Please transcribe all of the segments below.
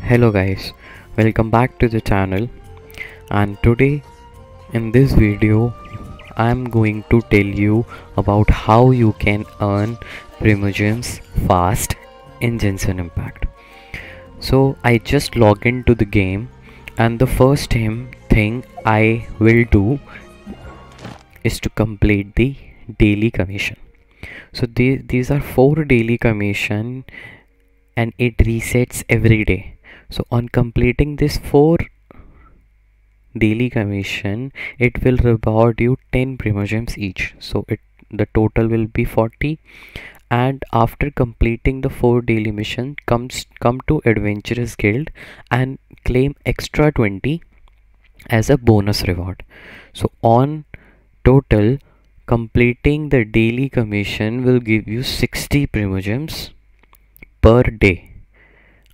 hello guys welcome back to the channel. And today in this video i'm going to tell you about how you can earn primogems fast in Genshin Impact. So i just log into the game and the first thing i will do is to complete the daily commission. So these, these are four daily commission and it resets every day. So on completing this four daily commission it will reward you 10 primogems each. So it the total will be 40 and after completing the four daily mission comes come to adventurous guild and claim extra 20 as a bonus reward. So on total completing the daily commission will give you 60 primogems per day.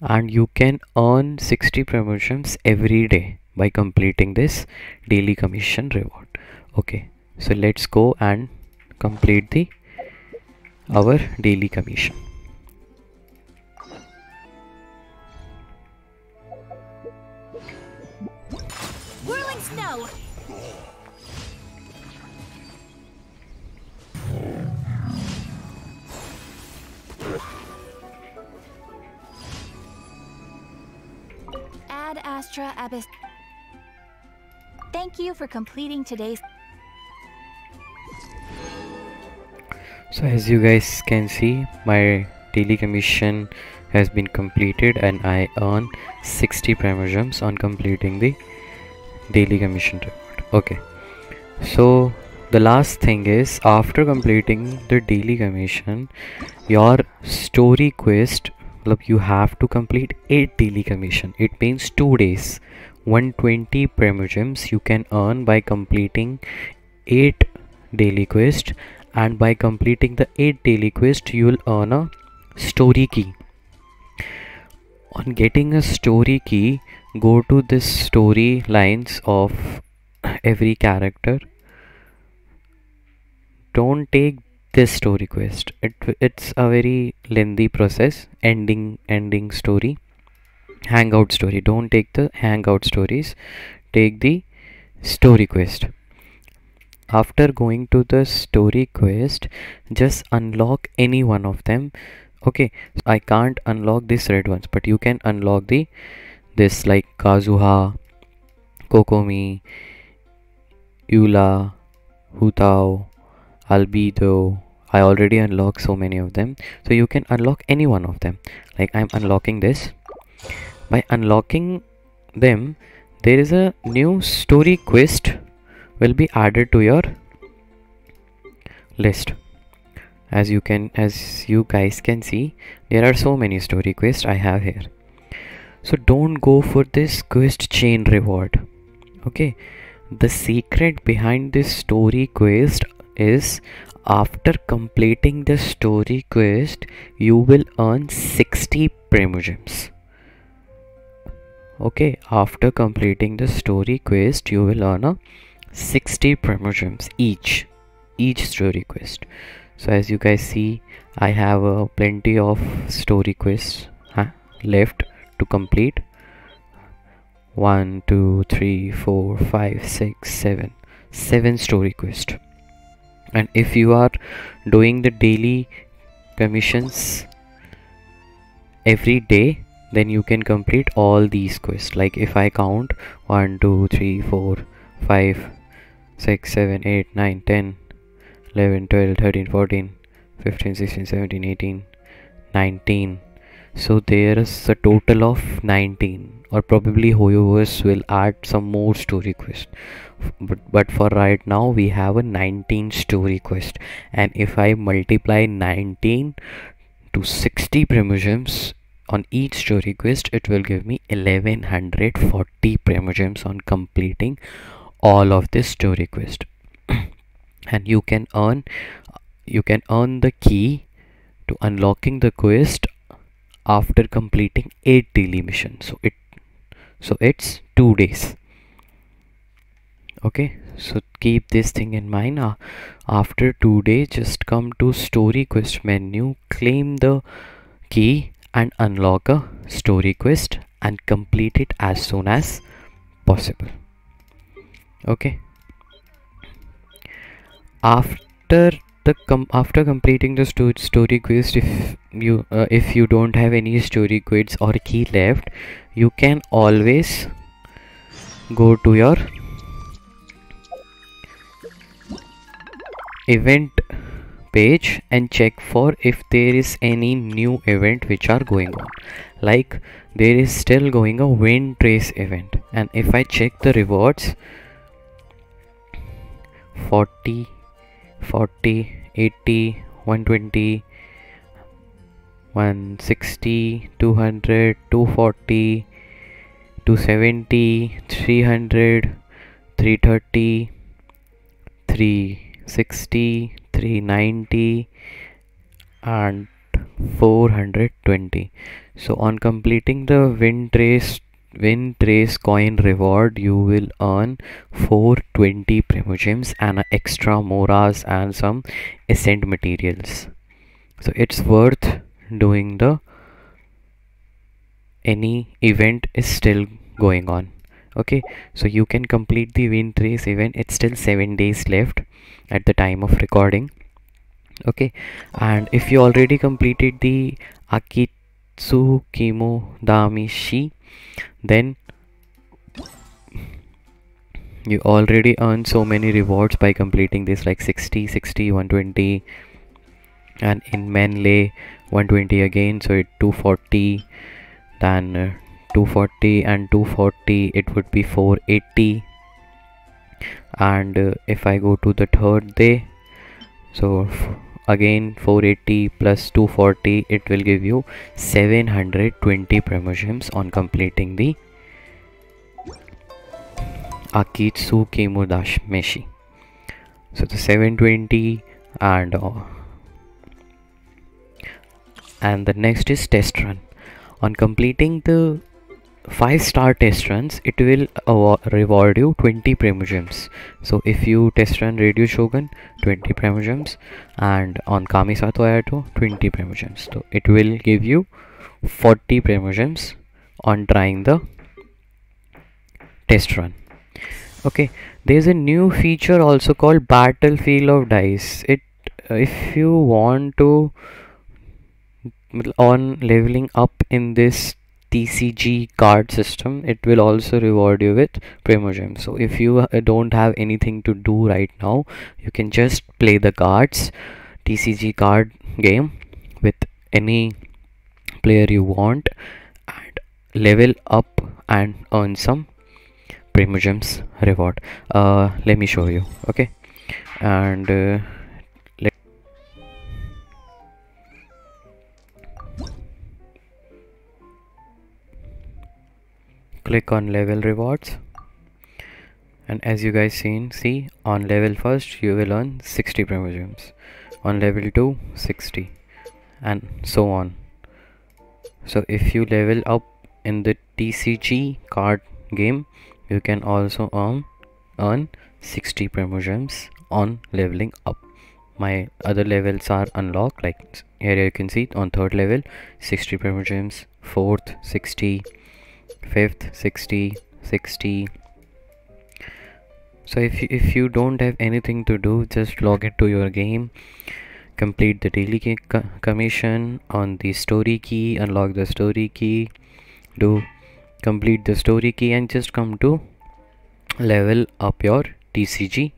And you can earn 60 primogems every day by completing this daily commission reward. Okay so let's go and complete the our daily commission Whirling snow! Ad Astra Abyss. Thank you for completing today's. As you guys can see my daily commission has been completed and I earn 60 primogems on completing the daily commission reward okay. So the last thing is after completing the daily commission your story quest look you have to complete 8 daily commission. It means 2 days. 120 primogems you can earn by completing 8 daily quest and by completing the 8 daily quest you will earn a story key. On getting a story key go to this story lines of every character. Don't take this story quest. It it's a very lengthy process ending ending story hangout story. Don't take the hangout stories. Take the story quest after going to the story quest just unlock any one of them. Okay i can't unlock these red ones but you can unlock the this like kazuha kokomi eula hutao albedo. I already unlocked so many of them. So you can unlock any one of them. Like i'm unlocking this. By unlocking them there is a new story quest will be added to your list. As you can as you guys can see there are so many story quests i have here. So don't go for this quest chain reward. Okay? The secret behind this story quest is after completing the story quest you will earn 60 primogems okay? After completing the story quest you will earn a 60 primogems each each story quest. So as you guys see i have uh, plenty of story quests huh, left to complete. One two three four five six seven seven story quest. And if you are doing the daily commissions every day then you can complete all these quests. Like if i count one two three four five 6 7 8 9 10 11 12 13 14 15 16 17 18 19 so there is a total of 19 or probably Hoyoverse will add some more story quest. But, but for right now we have a 19 story quest. And if I multiply 19 to 60 primogems on each story quest it will give me 1140 primogems on completing all of this story quest and you can earn you can earn the key to unlocking the quest after completing 8 daily missions. So it so it's 2 days. Okay so keep this thing in mind. Uh, after two days just come to story quest menu claim the key and unlock a story quest and complete it as soon as possible okay. After the com after completing the sto story quest if you uh, if you don't have any story quests or key left you can always go to your event page and check for if there is any new event which are going on. Like there is still going a wind trace event. And if i check the rewards 40 40 80 120 160 200 240 270 300 330 360 390 and 420 so on completing the wind trace wind trace coin reward you will earn 420 primogems and extra moras and some ascent materials. So it's worth doing the any event is still going on. Okay? So you can complete the Windtrace event. It's still seven days left at the time of recording. Okay? And if you already completed the akitsu kimo damishi then you already earn so many rewards by completing this like 60 60 120 and in Menley 120 again so it 240 then uh, 240 and 240 it would be 480 and uh, if I go to the third day so again 480 plus 240 it will give you 720 primogems on completing the Akitsu Kemodash Meshi so the 720 and uh, and the next is test run. On completing the 5 star test runs it will reward you 20 primogems. So if you test run Raiden Shogun 20 primogems and on kamisato ayato 20 primogems. So it will give you 40 primogems on trying the test run. Okay there's a new feature also called battlefield of dice. It uh, if you want to on leveling up in this TCG card system it will also reward you with Primogems so if you uh, don't have anything to do right now you can just play the cards TCG card game with any player you want and level up and earn some Primogems reward. Uh, let me show you okay? And uh, click on level rewards. And as you guys seen see on level first you will earn 60 primogems on level 2 60 and so on. So if you level up in the TCG card game you can also earn earn 60 primogems on leveling up. My other levels are unlocked like here you can see on third level 60 primogems fourth 60 fifth 60 60 so if you, if you don't have anything to do just log into your game complete the daily commission on the story key unlock the story key do complete the story key and just come to level up your tcg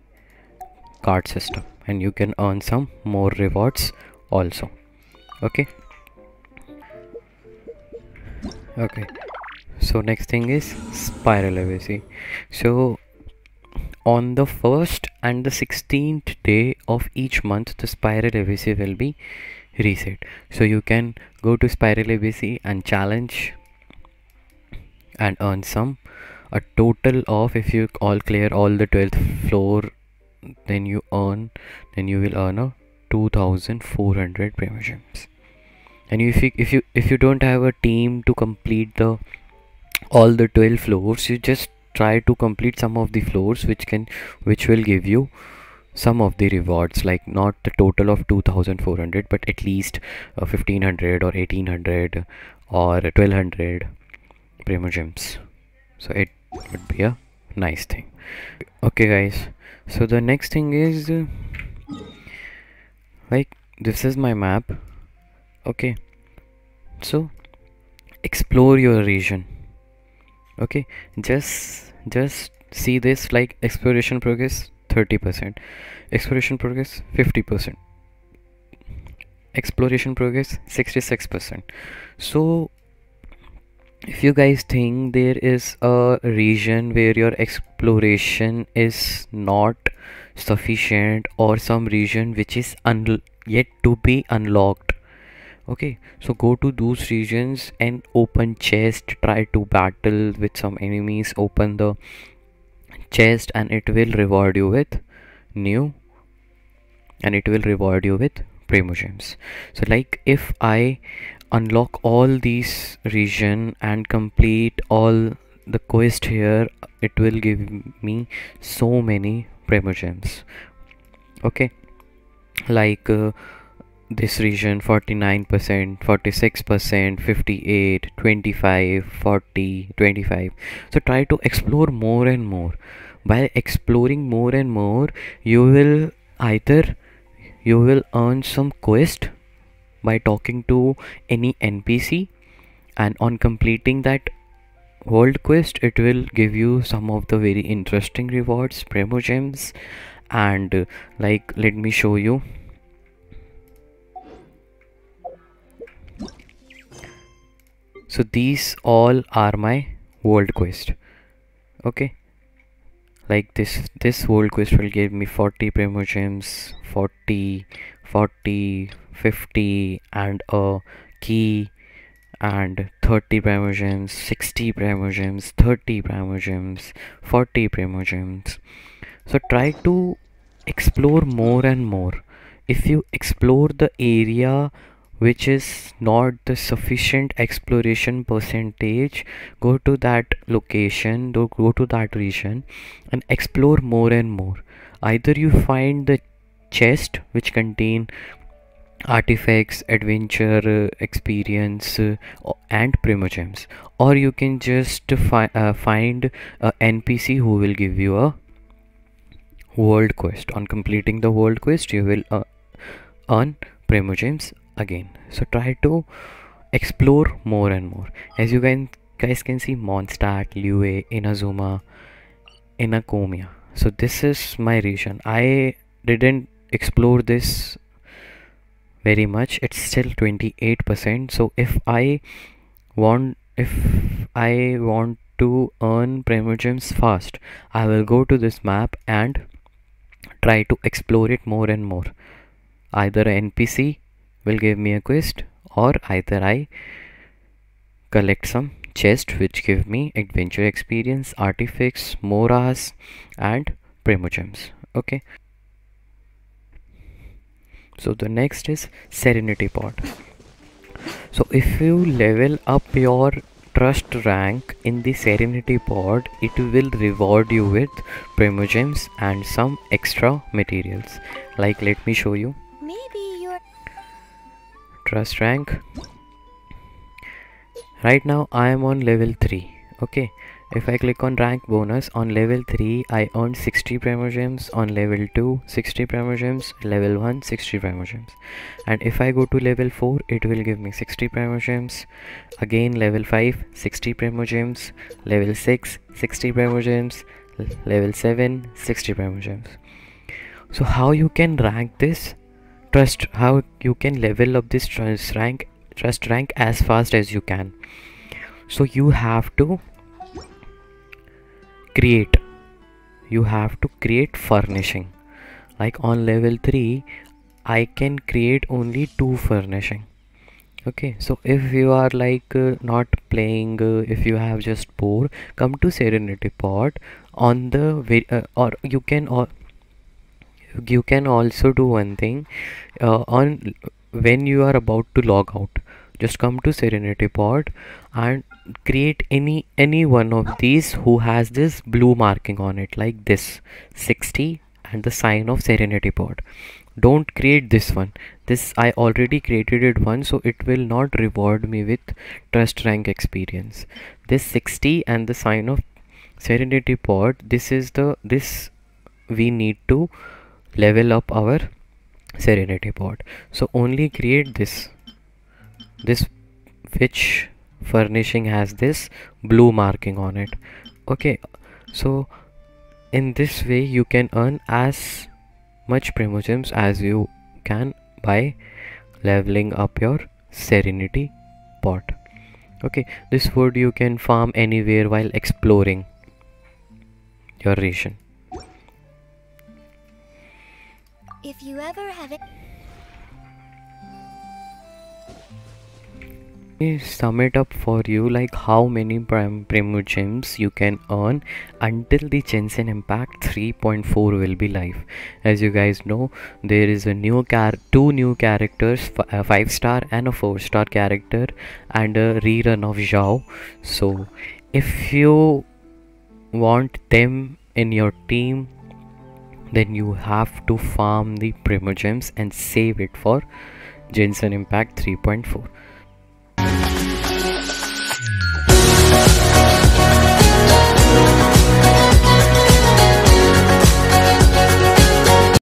card system and you can earn some more rewards also. Okay? Okay so next thing is Spiral Abyss so on the first and the 16th day of each month the Spiral Abyss will be reset. So you can go to Spiral Abyss and challenge and earn some. A total of if you all clear all the 12th floor then you earn then you will earn a 2400 primogems and if you if you if you don't have a team to complete the all the 12 floors you just try to complete some of the floors which can which will give you some of the rewards like not the total of 2400 but at least uh, 1500 or 1800 or 1200 premium primogems so it would be a nice thing. Okay guys. So the next thing is uh, like this is my map. Okay. So explore your region okay just just see this like exploration progress 30% exploration progress 50% exploration progress 66% so if you guys think there is a region where your exploration is not sufficient or some region which is yet to be unlocked okay so go to those regions and open chest try to battle with some enemies open the chest and it will reward you with new and it will reward you with primogems. So like if i unlock all these region and complete all the quest here it will give me so many primogems. Okay like uh, this region 49% 46% 58 25 40 25 so try to explore more and more. By exploring more and more you will either you will earn some quest by talking to any npc and on completing that world quest it will give you some of the very interesting rewards primogems and uh, like let me show you so these all are my world quest. Okay? Like this this world quest will give me 40 primogems 40 40 50 and a key and 30 primogems 60 primogems 30 primogems 40 primogems so try to explore more and more. If you explore the area which is not the sufficient exploration percentage go to that location go to that region and explore more and more. Either you find the chest which contain artifacts adventure uh, experience uh, and primogems or you can just fi uh, find a npc who will give you a world quest. On completing the world quest you will uh, earn primogems again. So try to explore more and more. As you can guys can see Mondstadt, Liyue, Inazuma, Enkanomiya so this is my region. I didn't explore this very much. It's still 28% so if I want if I want to earn primogems fast I will go to this map and try to explore it more and more. Either NPC will give me a quest or either I collect some chest which give me adventure experience artifacts moras and primogems okay. So the next is Serenitea Pot. So if you level up your trust rank in the Serenitea Pot it will reward you with primogems and some extra materials. Like let me show you trust rank. Right now I am on level 3 okay? If I click on rank bonus on level 3 I earn 60 primogems on level 2 60 primogems level 1 60 primogems and if I go to level 4 it will give me 60 primogems again level 5 60 primogems level 6 60 primogems level 7 60 primogems so how you can rank this trust how you can level up this trust rank trust rank as fast as you can. So you have to create. You have to create furnishing. Like on level 3 I can create only two furnishing. Okay so if you are like uh, not playing uh, if you have just poor come to Serenitea Pot on the uh, or you can or you can also do one thing uh, on when you are about to log out just come to Serenitea Pot and create any any one of these who has this blue marking on it like this 60 and the sign of Serenitea Pot. Don't create this one. This i already created it once so it will not reward me with trust rank experience. This 60 and the sign of Serenitea Pot this is the this we need to level up our Serenitea Pot. So only create this. This which furnishing has this blue marking on it. Okay so in this way you can earn as much primogems as you can by leveling up your Serenitea Pot okay this wood you can farm anywhere while exploring your region If you ever have it. sum it up for you like how many prim- gems you can earn until the Genshin Impact 3.4 will be live. As you guys know, there is a new car two new characters, a five star and a four star character, and a rerun of Xiao. So, if you want them in your team, then you have to farm the primogems and save it for Genshin Impact 3.4